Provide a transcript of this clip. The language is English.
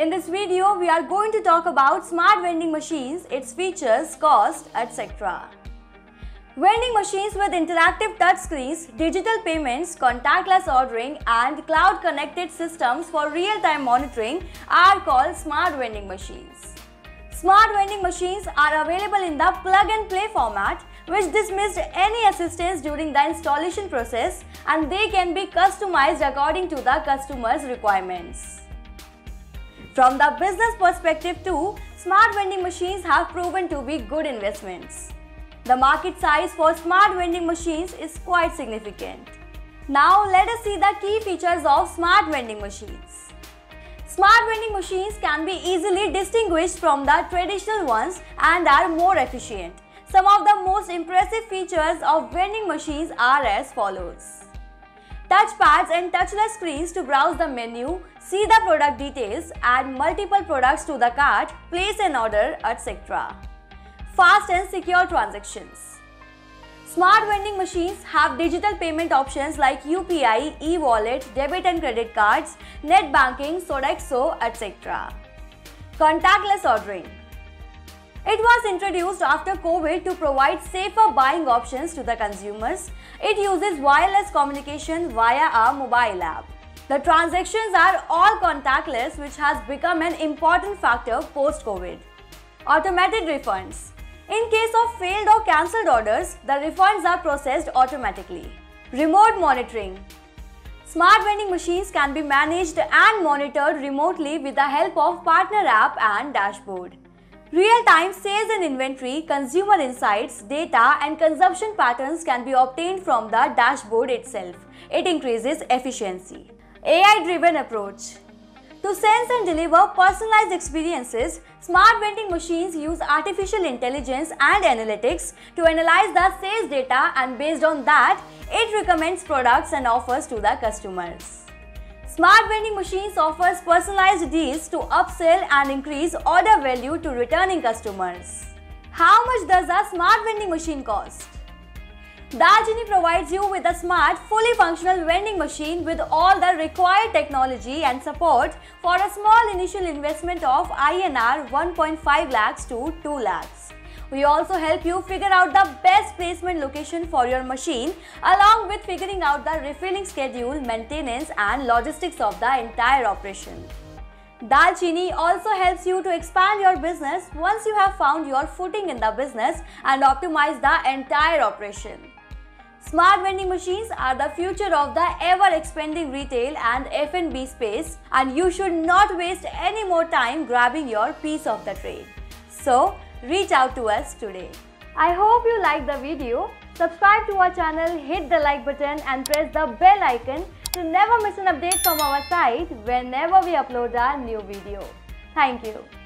In this video, we are going to talk about smart vending machines, its features, cost, etc. Vending machines with interactive touchscreens, digital payments, contactless ordering and cloud connected systems for real-time monitoring are called smart vending machines. Smart vending machines are available in the plug and play format which dismissed any assistance during the installation process and they can be customized according to the customer's requirements. From the business perspective too, smart vending machines have proven to be good investments. The market size for smart vending machines is quite significant. Now let us see the key features of smart vending machines. Smart vending machines can be easily distinguished from the traditional ones and are more efficient. Some of the most impressive features of vending machines are as follows. Touchpads and touchless screens to browse the menu, see the product details, add multiple products to the cart, place an order, etc. Fast and secure transactions. Smart vending machines have digital payment options like UPI, e-wallet, debit and credit cards, net banking, Sodexo, etc. Contactless ordering. It was introduced after COVID to provide safer buying options to the consumers. It uses wireless communication via a mobile app. The transactions are all contactless which has become an important factor post-COVID. Automated refunds. In case of failed or cancelled orders, the refunds are processed automatically. Remote monitoring. Smart vending machines can be managed and monitored remotely with the help of partner app and dashboard. Real-time sales and inventory, consumer insights, data and consumption patterns can be obtained from the dashboard itself. It increases efficiency. AI-driven approach to sense and deliver personalized experiences, smart vending machines use artificial intelligence and analytics to analyze the sales data and based on that, it recommends products and offers to the customers. Smart vending machines offers personalized deals to upsell and increase order value to returning customers. How much does a smart vending machine cost? Daalchini provides you with a smart, fully functional vending machine with all the required technology and support for a small initial investment of INR 1.5 lakhs to 2 lakhs. We also help you figure out the best placement location for your machine along with figuring out the refilling schedule, maintenance and logistics of the entire operation. Daalchini also helps you to expand your business once you have found your footing in the business and optimize the entire operation. Smart vending machines are the future of the ever expanding retail and F&B space and you should not waste any more time grabbing your piece of the trade. So, reach out to us today. I hope you liked the video. Subscribe to our channel, hit the like button and press the bell icon to never miss an update from our site whenever we upload a new video. Thank you.